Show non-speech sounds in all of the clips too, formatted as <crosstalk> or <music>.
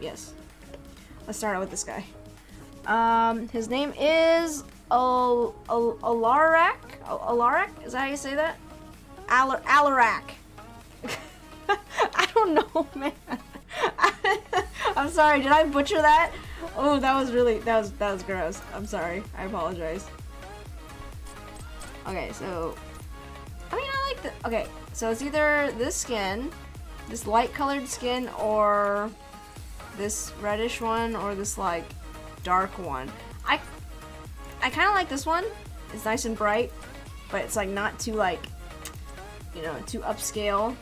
Yes. Let's start out with this guy. Um, his name is Al Al Alarak. Al- Alarak? Is that how you say that? Al Alarak. <laughs> I don't know, <laughs> man. <laughs> I'm sorry. Did I butcher that? Oh, that was really that was that was gross. I'm sorry. I apologize. Okay, so I mean, I like the. Okay, so it's either this skin, this light colored skin, or this reddish one, or this like dark one. I I kind of like this one. It's nice and bright, but it's like not too like you know too upscale.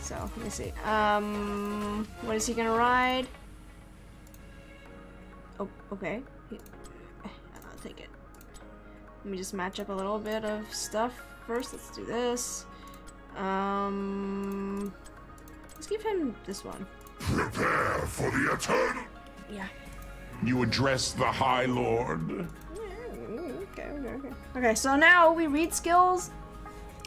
So let me see. Um, what is he gonna ride? Oh, okay. I'll take it. Let me just match up a little bit of stuff first. Let's do this. Um, let's give him this one. Prepare for the eternal. Yeah. You address the High Lord. Okay, okay, okay. Okay, so now we read skills.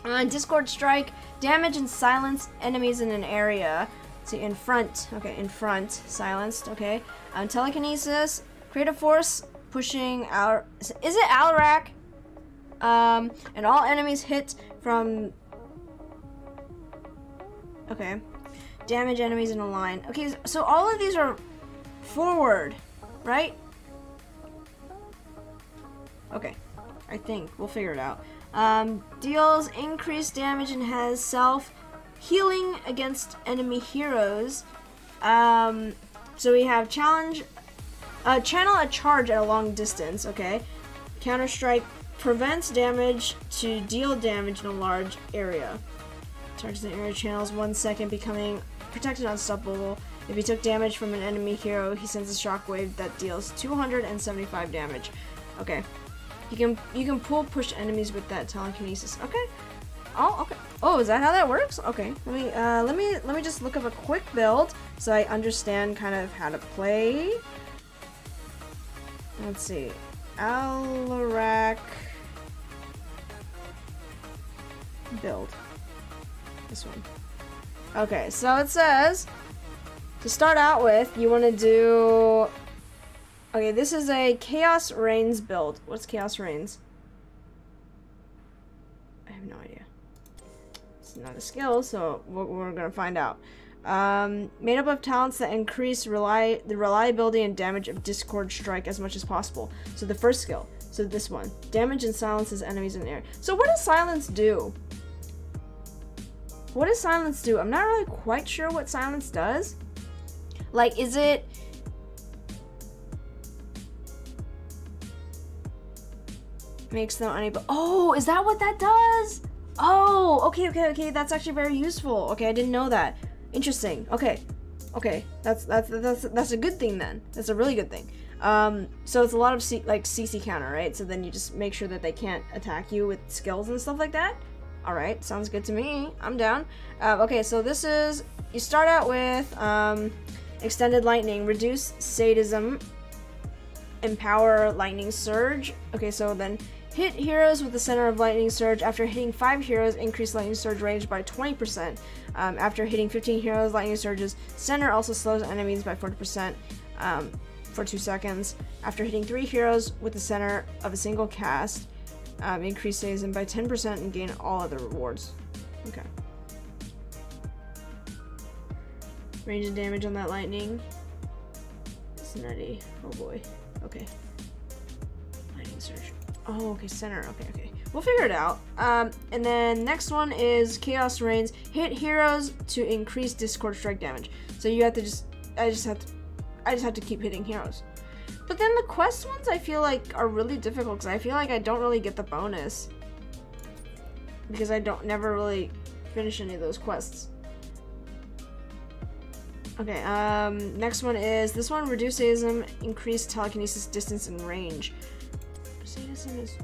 Uh, Discord strike, damage and silence enemies in an area. See, in front. Okay, in front, silenced. Okay. Um, telekinesis, creative force, pushing our. Is it Alarak? Um, and all enemies hit from. Okay. Damage enemies in a line. Okay, so all of these are forward, right? Okay, I think we'll figure it out. Um, deals increased damage and has self healing against enemy heroes. Um, so we have challenge, uh, channel a charge at a long distance. Okay, Counter Strike prevents damage to deal damage in a large area. Targets the area channels one second, becoming protected unstoppable. If he took damage from an enemy hero, he sends a shockwave that deals 275 damage. Okay. You can you can pull push enemies with that telekinesis. Okay. Oh, okay. Oh, is that how that works? Okay. Let me uh let me let me just look up a quick build so I understand kind of how to play. Let's see. Alarak build. This one. Okay, so it says to start out with, you want to do. Okay, this is a Chaos Reigns build. What's Chaos Reigns? I have no idea. It's not a skill, so we're, we're gonna find out. Um, made up of talents that increase rely the reliability and damage of Discord Strike as much as possible. So the first skill. So this one, damage and silences enemies in the air. So what does silence do? What does silence do? I'm not really quite sure what silence does. Like, is it. Makes them unable. Oh, is that what that does? Oh, okay, okay, okay. That's actually very useful. Okay, I didn't know that. Interesting. Okay, okay. That's that's that's that's a good thing then. That's a really good thing. Um, so it's a lot of C- like CC counter, right? So then you just make sure that they can't attack you with skills and stuff like that. All right, sounds good to me. I'm down. Uh, okay, so this is you start out with um, extended lightning, reduce sadism, empower lightning surge. Okay, so then hit heroes with the center of lightning surge. After hitting five heroes, increase lightning surge range by 20%. Um, after hitting 15 heroes, lightning surge's center also slows enemies by 40% um, for two seconds. After hitting three heroes with the center of a single cast, um, increase sadism by 10% and gain all other rewards. Okay. Range of damage on that lightning. It's nutty. Oh boy. Okay. Lightning surge. Oh, okay, center. Okay, okay. We'll figure it out. Um, and then next one is Chaos Reigns. Hit heroes to increase Discord strike damage. So you have to just, I just have to, I just have to keep hitting heroes. But then the quest ones I feel like are really difficult because I feel like I don't really get the bonus because I don't never really finish any of those quests. Okay, um, next one is this one reduce sadism, increase telekinesis distance and range. Sadism is.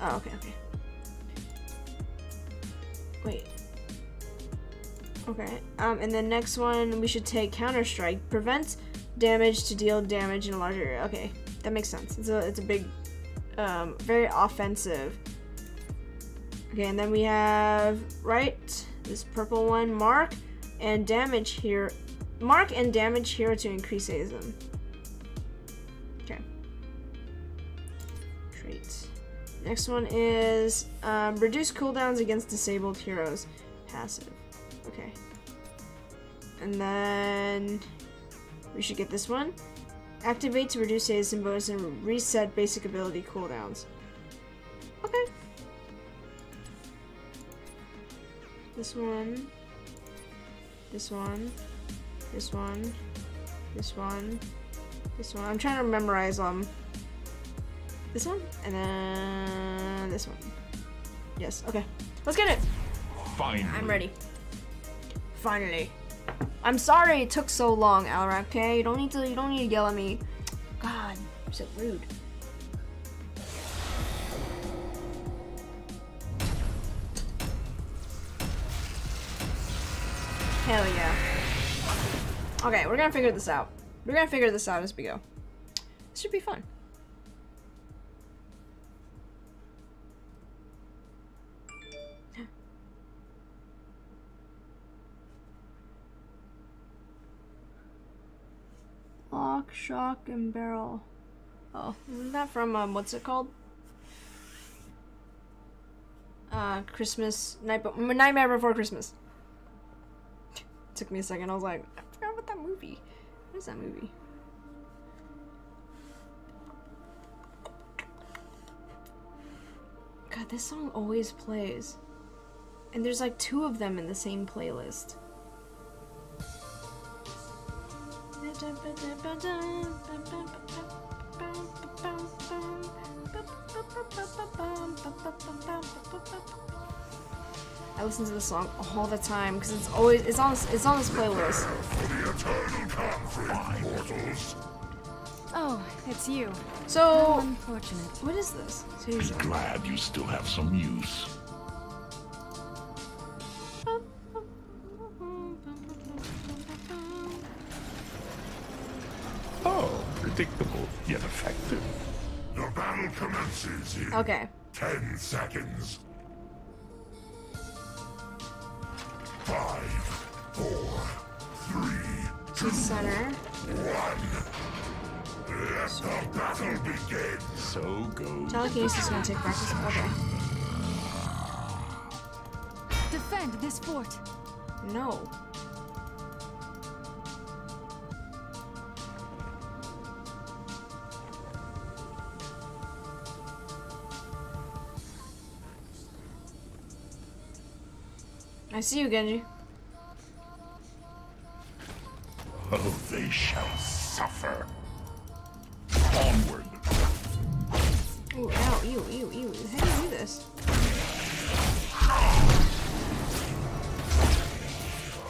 Oh, okay, okay. Wait. Okay, um, and the next one we should take Counter Strike. Damage to deal damage in a larger area. Okay, that makes sense. It's a it's a big, um, very offensive. Okay, and then we have right this purple one, mark and damage here mark and damage here to increase ASM. Okay. Traits. Next one is um, reduce cooldowns against disabled heroes. Passive. Okay. And then we should get this one. Activate to reduce ASM bonus and reset basic ability cooldowns. Okay. This one. This one. This one. This one. This one. I'm trying to memorize them. This one? And then this one. Yes, okay. Let's get it! Finally. I'm ready. Finally. I'm sorry it took so long, Alra, okay? You don't need to you don't need to yell at me. God, you're so rude. Hell yeah. Okay, we're gonna figure this out. We're gonna figure this out as we go. This should be fun. Lock, shock, and barrel. Oh, isn't that from um, what's it called? Uh, Christmas night, Nightmare Before Christmas. <laughs> Took me a second. I was like, I forgot about that movie. What is that movie? God, this song always plays. And there's like two of them in the same playlist. I listen to this song all the time because it's always it's on it's on this playlist. For the eternal conflict, mortals. Oh, it's you. So Unfortunate. what is this? Be Seriously. glad you still have some use. Commences in Okay. ten seconds. Five, four, three, To center. one. Let the battle begin. So goes. Telekinesis is gonna take practice. Okay. Defend this fort. No. I see you, Genji. Oh, they shall suffer. Onward. Ooh, ow, ew, ew, ew. How do you do this?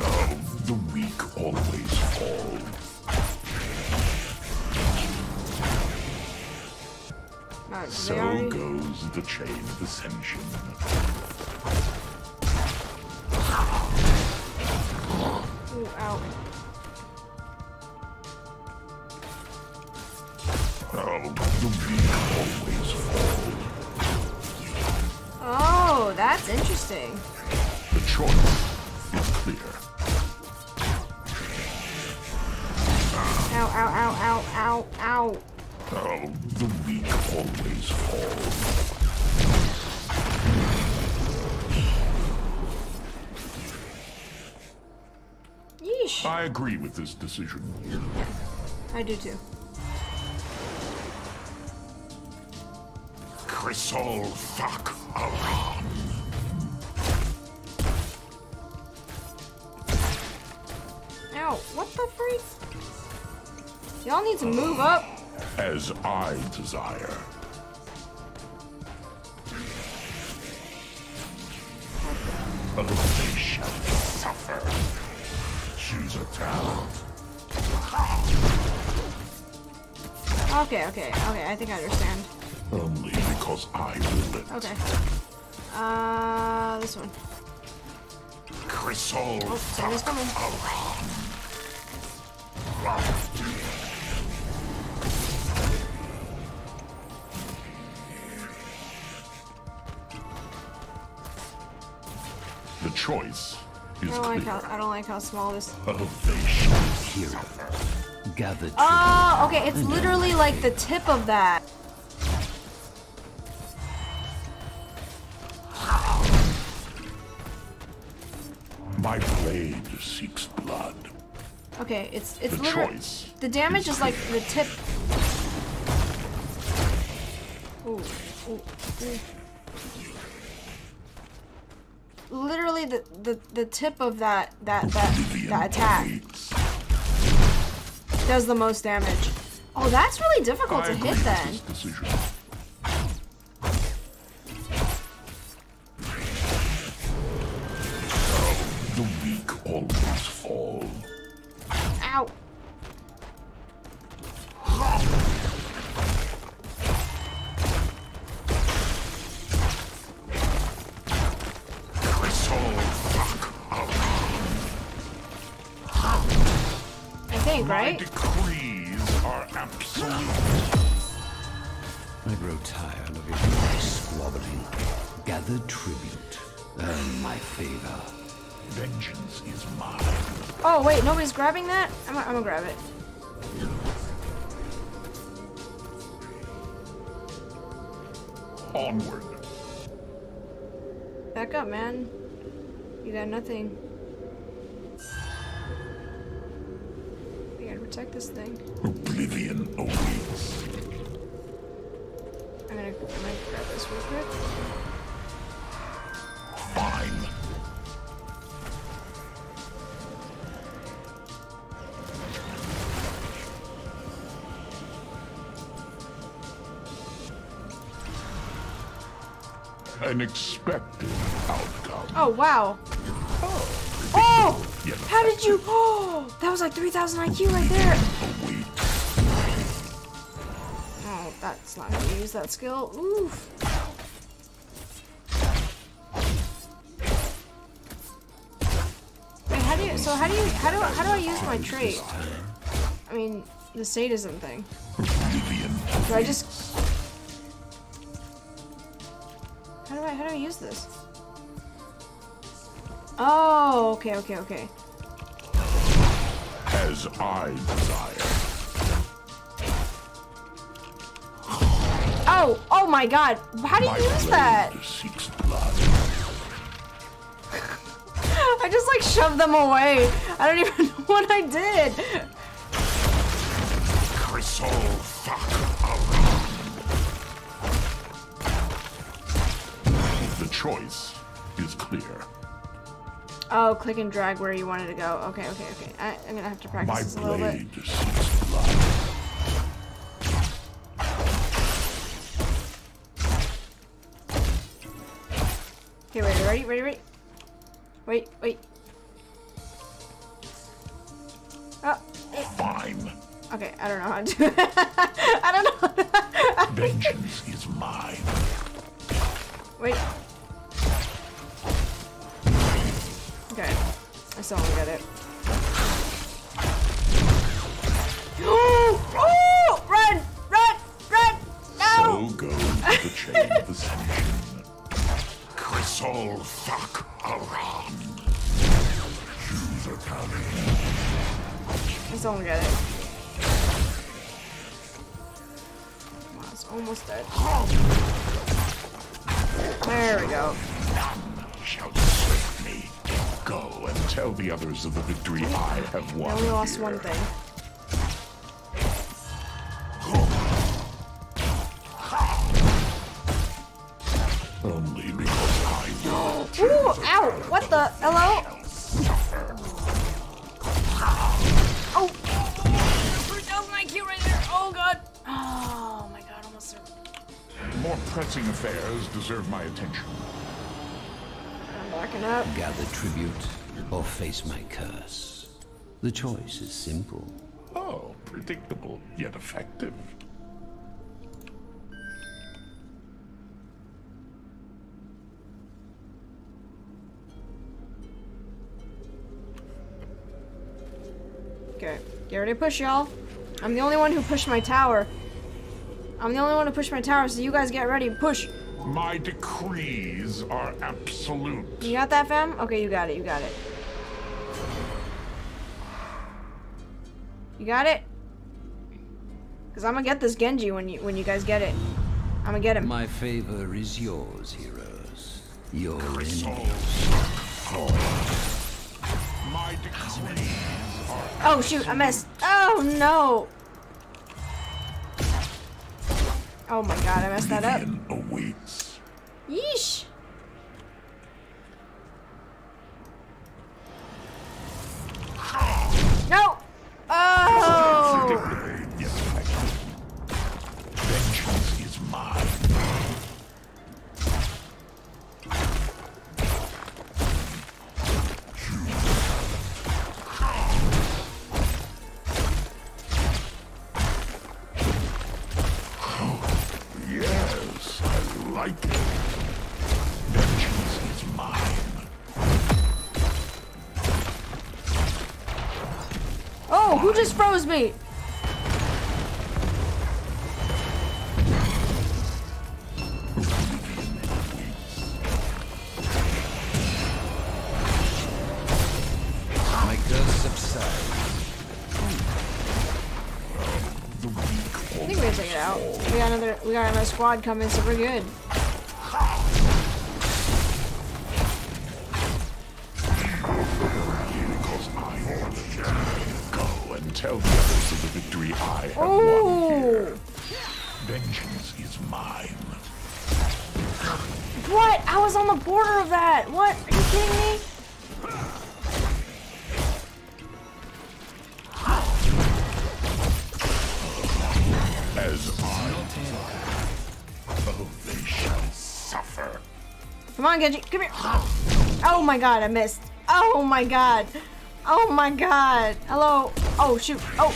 Oh, the weak always fall. So already... goes the chain of ascension. Oh, the weak always fall. Oh, that's interesting. The choice is clear. Ow, ow, ow, ow, ow, ow. Oh, the weak always fall. I agree with this decision. I do too. Chrysol Fuck Aran. Ow, what the freak? Y'all need to move up. As I desire. Oh, they shall suffer. She's a talent. Okay, okay, okay, I think I understand. Only because I will it. Okay. Uh, this one. Chrysol Oh, Sandra's coming. The choice I is don't clear. like how I don't like how small this. Oh, they shall hero. Gather Oh, okay. It's literally like the tip of that. My blade seeks blood. Okay, it's it's The literally the damage is is like the tip. Ooh, ooh, ooh. The, the the tip of that that that that attack does the most damage. Oh, that's really difficult I to hit then. this. The weak always fall. Ow. Bloody. Gather tribute. Earn my favor. Vengeance is mine. Oh wait, nobody's grabbing that. I'm gonna, I'm gonna grab it. Onward. Back up, man. You got nothing. We gotta protect this thing. Oblivion awaits. Gonna, grab this real quick. Fine. An expected outcome. Oh wow. Oh! oh! Yet How did you? Oh! That was like 3,000 IQ right there. That's not gonna use that skill. Oof. Wait, how do you? So how do you? How do? How do I use my trait? I mean, the sadism thing. Do I just? How do I? How do I use this? Oh, okay, okay, okay. as I desire. Oh, oh my God! How do you My use that? <laughs> I just like shoved them away. I don't even <laughs> know what I did. Crystal fuck around. The choice is clear. Oh, click and drag where you wanted to go. Okay, okay, okay. I, I'm gonna have to practice My this a little bit. Ready, ready, ready. Wait, wait. Oh, Fine. okay. I don't know how to do it. <laughs> I don't know. <laughs> Vengeance is mine. wait. Okay, I still don't get it. <gasps> oh, run, run, run! No! So goes the chain of <laughs> ascension. Crystal fuck around. Choose a coming. I still get it. It's almost dead. There we go. None shall me. Go and tell the others of the victory I have I won. only lost here. one thing. More pressing affairs deserve my attention. I'm backing up. Gather tribute or face my curse. The choice is simple. Oh, predictable yet effective. Okay, get ready to push, y'all. I'm the only one who pushed my tower. I'm the only one to push my tower, so you guys get ready. Push. My decrees are absolute. You got that, fam? Okay, you got it. You got it. You got it? Cause I'm gonna get this Genji when you when you guys get it. I'm gonna get him. My favor is yours, heroes. Your enemies. Oh shoot, I missed. Oh no. Oh my god, I messed that up. Awaits. Yeesh. Just froze me? My curse subsides. I think we're gonna take it out. We got another we got another squad coming, so we're good. What? Are you kidding me? As I Oh, they shall suffer. Come on, Genji, come here. Oh my god, I missed. Oh my god. Oh my god. Hello. Oh shoot. Oh.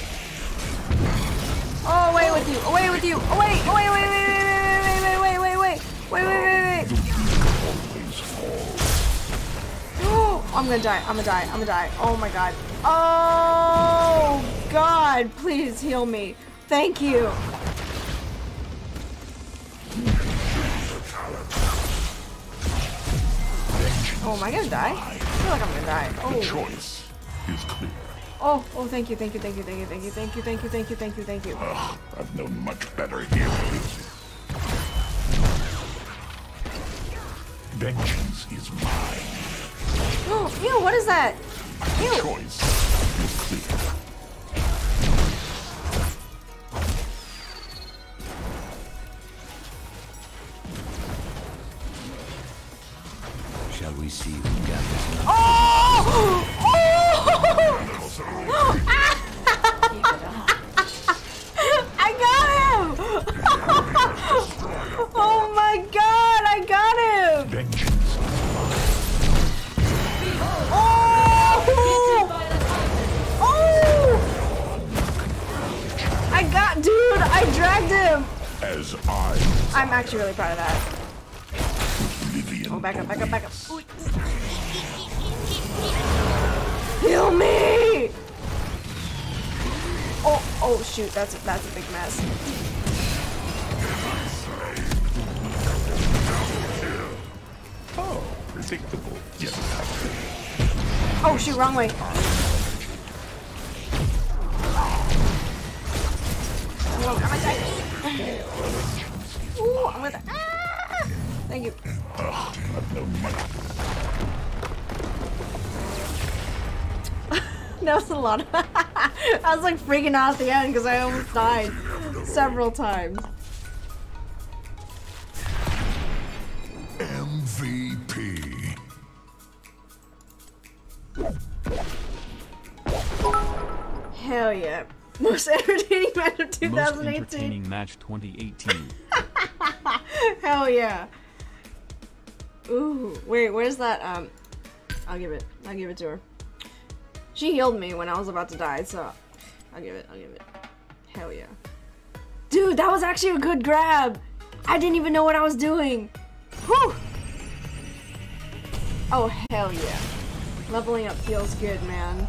Oh, away with you. Away with you. Away. Away. Away. Wait. Wait. Wait. Wait. Wait. Wait. Wait. Wait. Wait. Wait. Always I'm gonna die. I'm gonna die. I'm gonna die. Oh my god. Oh god. Please heal me. Thank you. Oh, am I gonna die? I feel like I'm gonna die. The Oh. choice is clear. Oh. Oh. Thank you. Thank you. Thank you. Thank you. Thank you. Thank you. Thank you. Thank you. Thank you. Thank you. Ugh, I've known much better heroes. Vengeance is mine. Oh, ew. What is that? Ew. choice is clear. Shall we see who gathers? Oh! <laughs> Oh! <gasps> I dragged him! as I I'm actually really proud of that. Oh, back up, back up, back up. Heal me! Oh, oh shoot, that's that's a big mess. Oh, predictable. Yes, Oh shoot, wrong way. Oh, I'm gonna die. Ooh, I'm gonna. Ah! Thank you. That was a lot. <laughs> I was like freaking out at the end because I almost died several times. MVP. Hell yeah. Most entertaining match of Most 2018. entertaining match 2018. <laughs> Hell yeah. Ooh, wait, where's that? Um, I'll give it. I'll give it to her. She healed me when I was about to die, so I'll give it. I'll give it. Hell yeah. Dude, that was actually a good grab. I didn't even know what I was doing. Whew. Oh, hell yeah. Leveling up feels good, man.